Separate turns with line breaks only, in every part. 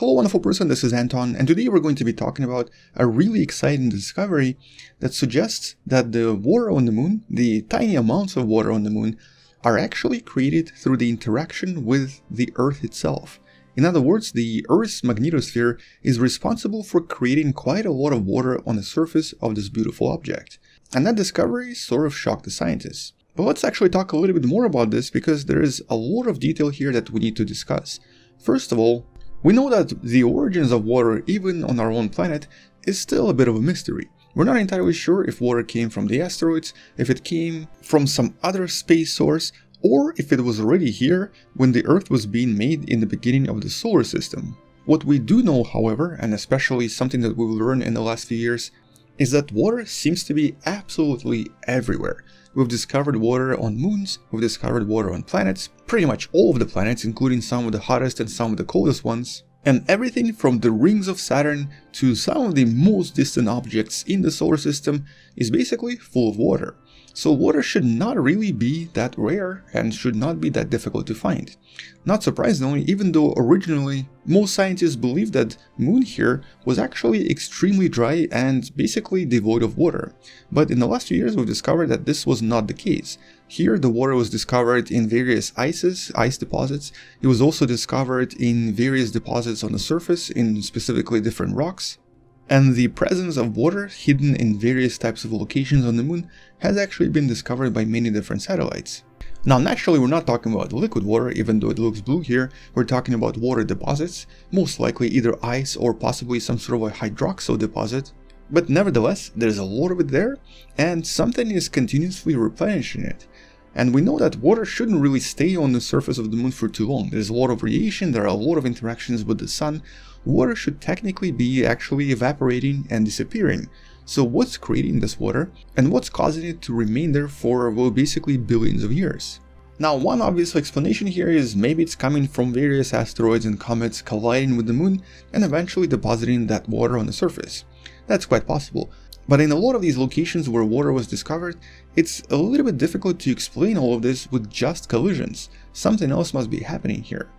Hello wonderful person, this is Anton, and today we're going to be talking about a really exciting discovery that suggests that the water on the moon, the tiny amounts of water on the moon, are actually created through the interaction with the Earth itself. In other words, the Earth's magnetosphere is responsible for creating quite a lot of water on the surface of this beautiful object. And that discovery sort of shocked the scientists. But let's actually talk a little bit more about this because there is a lot of detail here that we need to discuss. First of all, we know that the origins of water, even on our own planet, is still a bit of a mystery. We're not entirely sure if water came from the asteroids, if it came from some other space source, or if it was already here when the Earth was being made in the beginning of the solar system. What we do know, however, and especially something that we've learned in the last few years, is that water seems to be absolutely everywhere. We've discovered water on moons, we've discovered water on planets, pretty much all of the planets, including some of the hottest and some of the coldest ones, and everything from the rings of Saturn to some of the most distant objects in the solar system is basically full of water. So water should not really be that rare and should not be that difficult to find. Not surprisingly, even though originally most scientists believed that moon here was actually extremely dry and basically devoid of water. But in the last few years we've discovered that this was not the case. Here the water was discovered in various ices, ice deposits. It was also discovered in various deposits on the surface in specifically different rocks and the presence of water hidden in various types of locations on the moon has actually been discovered by many different satellites. Now naturally we're not talking about liquid water even though it looks blue here, we're talking about water deposits, most likely either ice or possibly some sort of a hydroxyl deposit, but nevertheless there's a lot of it there and something is continuously replenishing it. And we know that water shouldn't really stay on the surface of the moon for too long. There's a lot of radiation, there are a lot of interactions with the sun. Water should technically be actually evaporating and disappearing. So what's creating this water and what's causing it to remain there for, well, basically billions of years? Now, one obvious explanation here is maybe it's coming from various asteroids and comets colliding with the moon and eventually depositing that water on the surface. That's quite possible, but in a lot of these locations where water was discovered, it's a little bit difficult to explain all of this with just collisions. Something else must be happening here.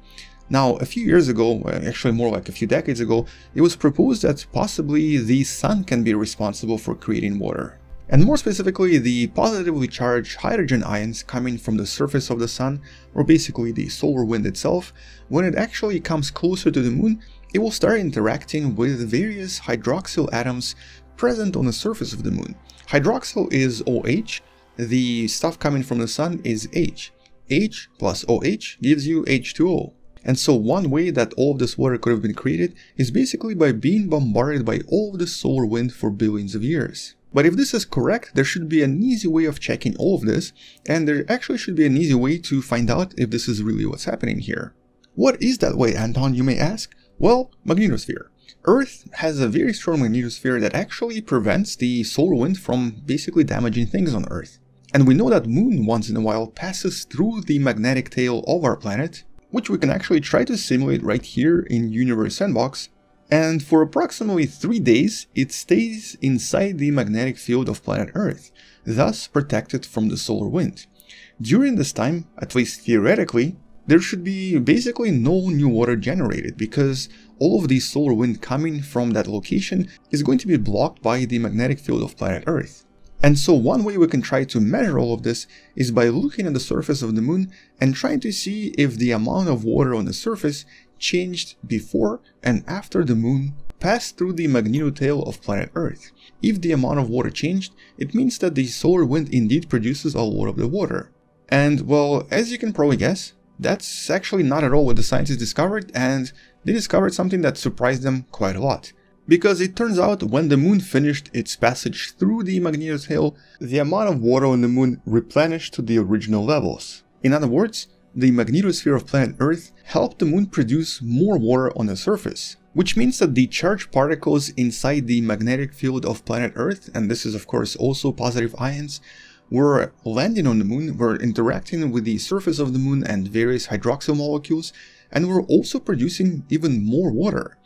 Now, a few years ago, uh, actually more like a few decades ago, it was proposed that possibly the sun can be responsible for creating water. And more specifically, the positively charged hydrogen ions coming from the surface of the sun, or basically the solar wind itself, when it actually comes closer to the moon, it will start interacting with various hydroxyl atoms present on the surface of the moon. Hydroxyl is OH, the stuff coming from the sun is H. H plus OH gives you H2O. And so one way that all of this water could have been created is basically by being bombarded by all of the solar wind for billions of years. But if this is correct, there should be an easy way of checking all of this, and there actually should be an easy way to find out if this is really what's happening here. What is that way, Anton, you may ask? Well, magnetosphere. Earth has a very strong magnetosphere that actually prevents the solar wind from basically damaging things on Earth. And we know that Moon once in a while passes through the magnetic tail of our planet, which we can actually try to simulate right here in Universe Sandbox, and for approximately 3 days it stays inside the magnetic field of planet Earth, thus protected from the solar wind. During this time, at least theoretically, there should be basically no new water generated because all of the solar wind coming from that location is going to be blocked by the magnetic field of planet Earth. And so one way we can try to measure all of this is by looking at the surface of the moon and trying to see if the amount of water on the surface changed before and after the moon passed through the magnetotail of planet Earth. If the amount of water changed, it means that the solar wind indeed produces a lot of the water. And well, as you can probably guess, that's actually not at all what the scientists discovered and they discovered something that surprised them quite a lot. Because it turns out when the moon finished its passage through the magnetotail, the amount of water on the moon replenished to the original levels. In other words, the magnetosphere of planet Earth helped the moon produce more water on the surface, which means that the charged particles inside the magnetic field of planet Earth, and this is of course also positive ions, were landing on the moon, were interacting with the surface of the moon and various hydroxyl molecules, and were also producing even more water.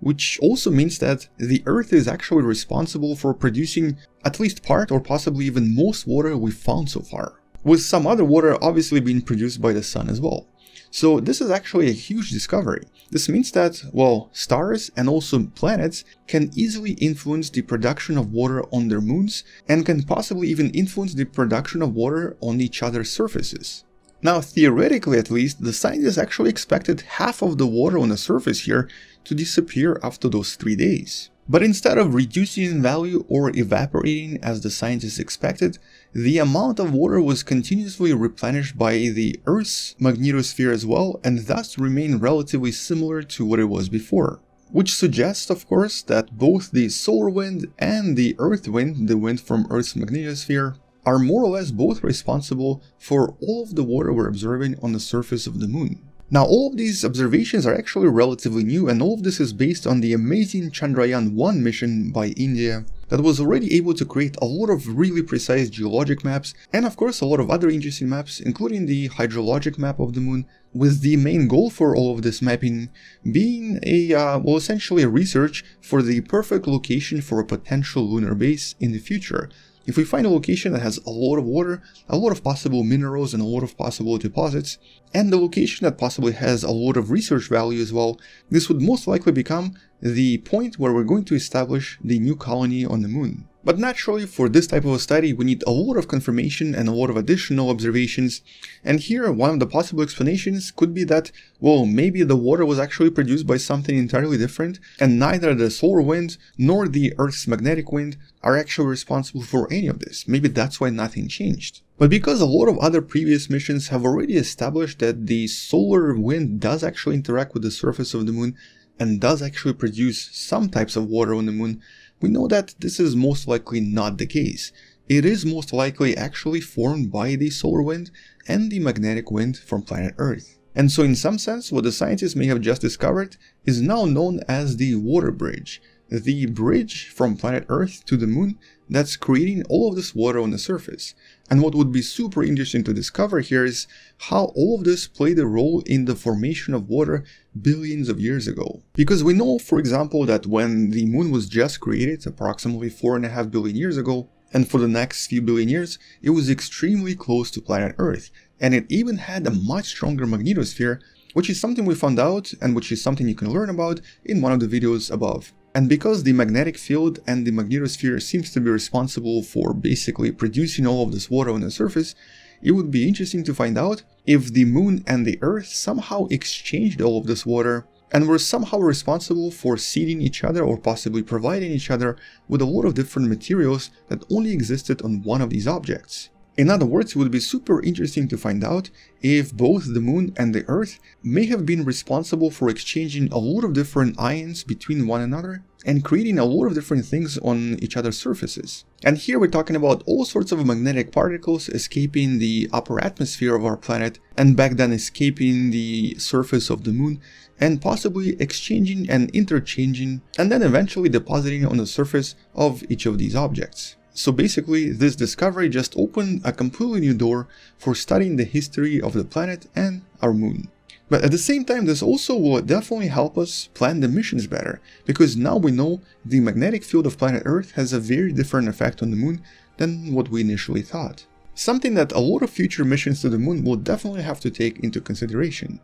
Which also means that the Earth is actually responsible for producing at least part or possibly even most water we've found so far, with some other water obviously being produced by the Sun as well. So this is actually a huge discovery. This means that, well, stars and also planets can easily influence the production of water on their moons and can possibly even influence the production of water on each other's surfaces. Now, theoretically at least, the scientists actually expected half of the water on the surface here to disappear after those three days. But instead of reducing in value or evaporating as the scientists expected, the amount of water was continuously replenished by the Earth's magnetosphere as well and thus remained relatively similar to what it was before. Which suggests, of course, that both the solar wind and the earth wind, the wind from Earth's magnetosphere, are more or less both responsible for all of the water we're observing on the surface of the moon. Now all of these observations are actually relatively new and all of this is based on the amazing Chandrayaan-1 mission by India that was already able to create a lot of really precise geologic maps and of course a lot of other interesting maps including the hydrologic map of the moon with the main goal for all of this mapping being a, uh, well essentially a research for the perfect location for a potential lunar base in the future if we find a location that has a lot of water, a lot of possible minerals and a lot of possible deposits, and the location that possibly has a lot of research value as well, this would most likely become the point where we're going to establish the new colony on the moon. But naturally, for this type of a study, we need a lot of confirmation and a lot of additional observations. And here, one of the possible explanations could be that, well, maybe the water was actually produced by something entirely different, and neither the solar wind nor the Earth's magnetic wind are actually responsible for any of this. Maybe that's why nothing changed. But because a lot of other previous missions have already established that the solar wind does actually interact with the surface of the moon and does actually produce some types of water on the moon, we know that this is most likely not the case. It is most likely actually formed by the solar wind and the magnetic wind from planet Earth. And so in some sense, what the scientists may have just discovered is now known as the water bridge, the bridge from planet Earth to the moon that's creating all of this water on the surface. And what would be super interesting to discover here is how all of this played a role in the formation of water billions of years ago. Because we know, for example, that when the moon was just created approximately 4.5 billion years ago, and for the next few billion years, it was extremely close to planet Earth, and it even had a much stronger magnetosphere, which is something we found out and which is something you can learn about in one of the videos above. And because the magnetic field and the magnetosphere seems to be responsible for basically producing all of this water on the surface, it would be interesting to find out if the moon and the earth somehow exchanged all of this water and were somehow responsible for seeding each other or possibly providing each other with a lot of different materials that only existed on one of these objects. In other words, it would be super interesting to find out if both the moon and the earth may have been responsible for exchanging a lot of different ions between one another and creating a lot of different things on each other's surfaces. And here we're talking about all sorts of magnetic particles escaping the upper atmosphere of our planet and back then escaping the surface of the moon and possibly exchanging and interchanging and then eventually depositing on the surface of each of these objects. So basically, this discovery just opened a completely new door for studying the history of the planet and our moon. But at the same time, this also will definitely help us plan the missions better, because now we know the magnetic field of planet Earth has a very different effect on the moon than what we initially thought. Something that a lot of future missions to the moon will definitely have to take into consideration.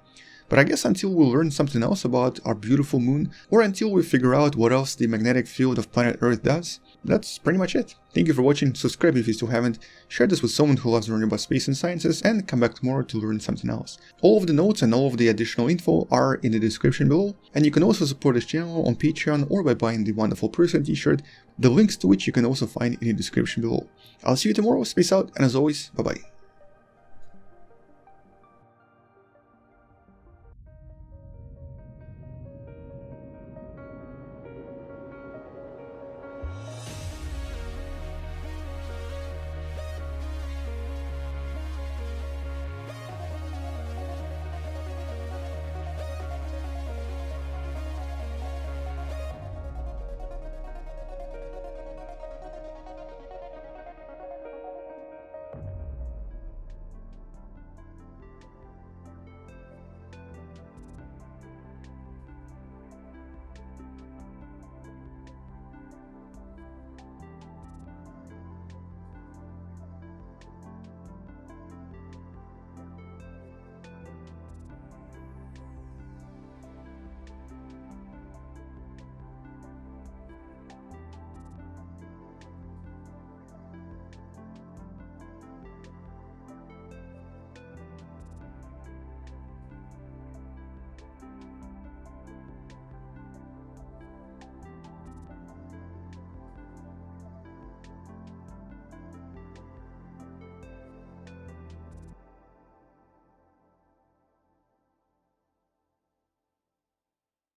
But I guess until we learn something else about our beautiful moon, or until we figure out what else the magnetic field of planet Earth does, that's pretty much it. Thank you for watching, subscribe if you still haven't, share this with someone who loves learning about space and sciences, and come back tomorrow to learn something else. All of the notes and all of the additional info are in the description below, and you can also support this channel on Patreon or by buying the Wonderful Person t-shirt, the links to which you can also find in the description below. I'll see you tomorrow, space out, and as always, bye bye.